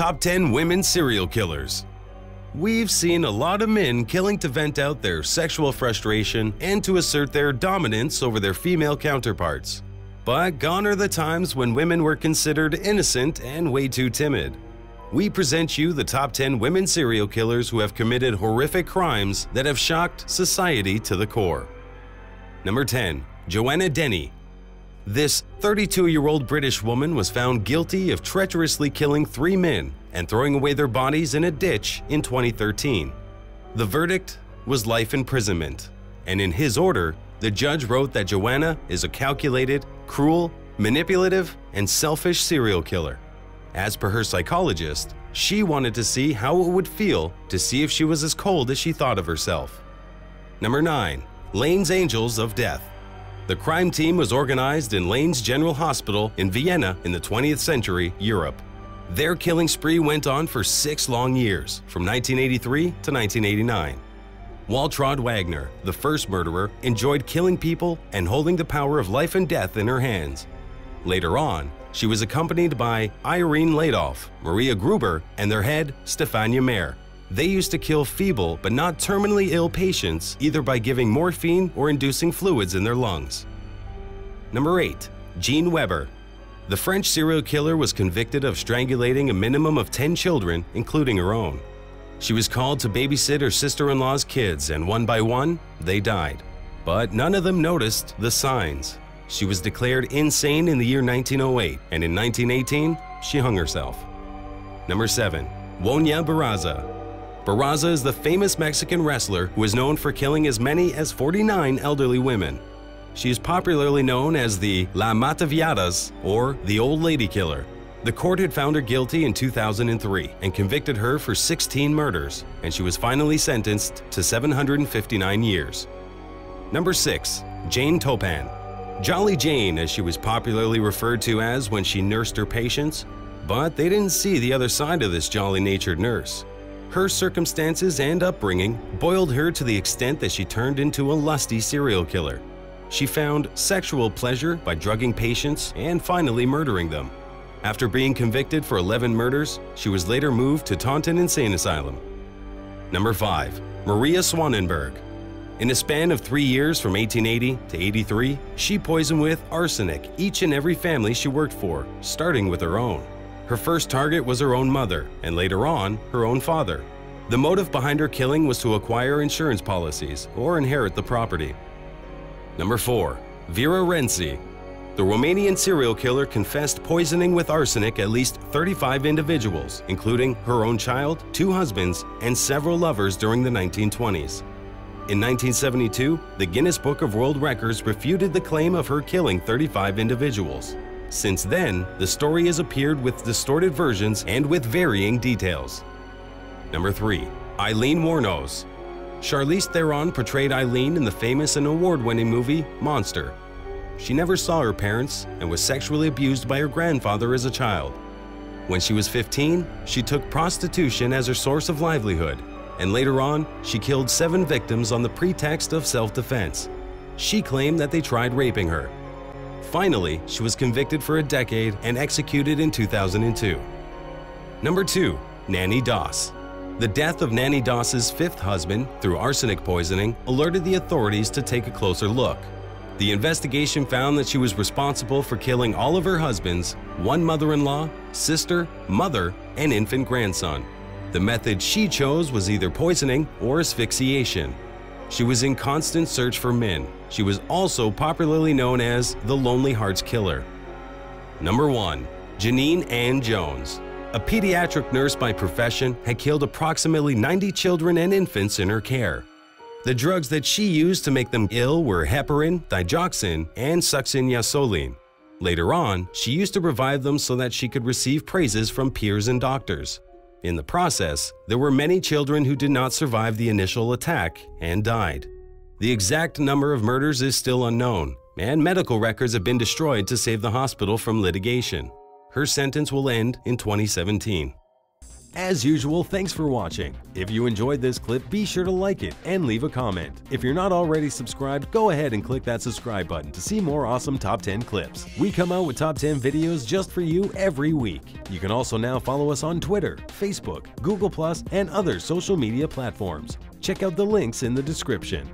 Top 10 Women Serial Killers. We've seen a lot of men killing to vent out their sexual frustration and to assert their dominance over their female counterparts. But gone are the times when women were considered innocent and way too timid. We present you the top 10 women serial killers who have committed horrific crimes that have shocked society to the core. Number 10. Joanna Dennehy, this 32 year old British woman was found guilty of treacherously killing three men and throwing away their bodies in a ditch in 2013. The verdict was life imprisonment, and in his order, the judge wrote that Joanna is a calculated, cruel, manipulative, and selfish serial killer. As per her psychologist, she wanted to see how it would feel to see if she was as cold as she thought of herself. Number 9. Lainz Angels of Death the crime team was organized in Lainz General Hospital in Vienna in the 20th century, Europe. Their killing spree went on for six long years, from 1983 to 1989. Waltraud Wagner, the first murderer, enjoyed killing people and holding the power of life and death in her hands. Later on, she was accompanied by Irene Ladolf, Maria Gruber, and their head, Stefania Mayer. They used to kill feeble but not terminally ill patients either by giving morphine or inducing fluids in their lungs. Number 8. Jeanne Weber The French serial killer was convicted of strangulating a minimum of 10 children, including her own. She was called to babysit her sister-in-law's kids and one by one, they died. But none of them noticed the signs. She was declared insane in the year 1908 and in 1918, she hung herself. Number 7. Juana Barraza Barraza is the famous Mexican wrestler who is known for killing as many as 49 elderly women. She is popularly known as the La Mataviejitas or the Old Lady Killer. The court had found her guilty in 2003 and convicted her for 16 murders, and she was finally sentenced to 759 years. Number 6. Jane Toppan Jolly Jane, as she was popularly referred to as when she nursed her patients, but they didn't see the other side of this jolly-natured nurse. Her circumstances and upbringing boiled her to the extent that she turned into a lusty serial killer. She found sexual pleasure by drugging patients and finally murdering them. After being convicted for 11 murders, she was later moved to Taunton Insane Asylum. Number 5. Maria Swanenburg In a span of three years from 1880 to 83, she poisoned with arsenic each and every family she worked for, starting with her own. Her first target was her own mother, and later on, her own father. The motive behind her killing was to acquire insurance policies or inherit the property. Number 4. Vera Renczi The Romanian serial killer confessed poisoning with arsenic at least 35 individuals, including her own child, two husbands, and several lovers during the 1920s. In 1972, the Guinness Book of World Records refuted the claim of her killing 35 individuals. Since then, the story has appeared with distorted versions and with varying details. Number 3. Aileen Wuornos Charlize Theron portrayed Aileen in the famous and award-winning movie Monster. She never saw her parents and was sexually abused by her grandfather as a child. When she was 15, she took prostitution as her source of livelihood, and later on, she killed seven victims on the pretext of self-defense. She claimed that they tried raping her, Finally, she was convicted for a decade and executed in 2002. Number 2. Nannie Doss The death of Nannie Doss's fifth husband through arsenic poisoning alerted the authorities to take a closer look. The investigation found that she was responsible for killing all of her husbands, one mother-in-law, sister, mother, and infant grandson. The method she chose was either poisoning or asphyxiation. She was in constant search for men. She was also popularly known as the Lonely Hearts Killer. Number 1. Genene Anne Jones A pediatric nurse by profession had killed approximately 90 children and infants in her care. The drugs that she used to make them ill were heparin, digoxin, and succinylcholine. Later on, she used to revive them so that she could receive praises from peers and doctors. In the process, there were many children who did not survive the initial attack and died. The exact number of murders is still unknown, and medical records have been destroyed to save the hospital from litigation. Her sentence will end in 2017. As usual, thanks for watching. If you enjoyed this clip, be sure to like it and leave a comment. If you're not already subscribed, go ahead and click that subscribe button to see more awesome top 10 clips. We come out with top 10 videos just for you every week. You can also now follow us on Twitter, Facebook, Google+, and other social media platforms. Check out the links in the description.